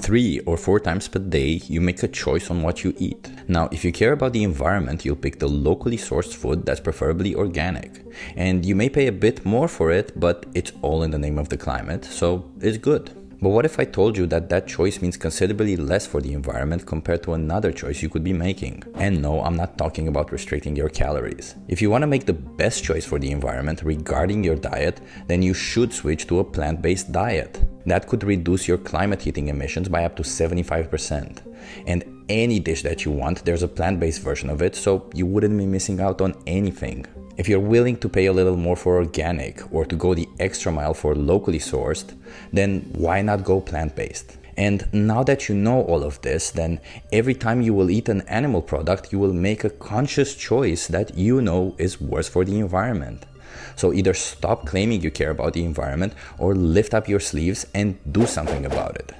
Three or four times per day, you make a choice on what you eat. Now, if you care about the environment, you'll pick the locally sourced food that's preferably organic. And you may pay a bit more for it, but it's all in the name of the climate, so it's good. But what if I told you that that choice means considerably less for the environment compared to another choice you could be making? And no, I'm not talking about restricting your calories. If you want to make the best choice for the environment regarding your diet, then you should switch to a plant based diet. That could reduce your climate heating emissions by up to 75%. And any dish that you want, there's a plant based version of it, so you wouldn't be missing out on anything. If you're willing to pay a little more for organic or to go the extra mile for locally sourced, then why not go plant based? And now that you know all of this, then every time you will eat an animal product, you will make a conscious choice that you know is worse for the environment. So either stop claiming you care about the environment or lift up your sleeves and do something about it.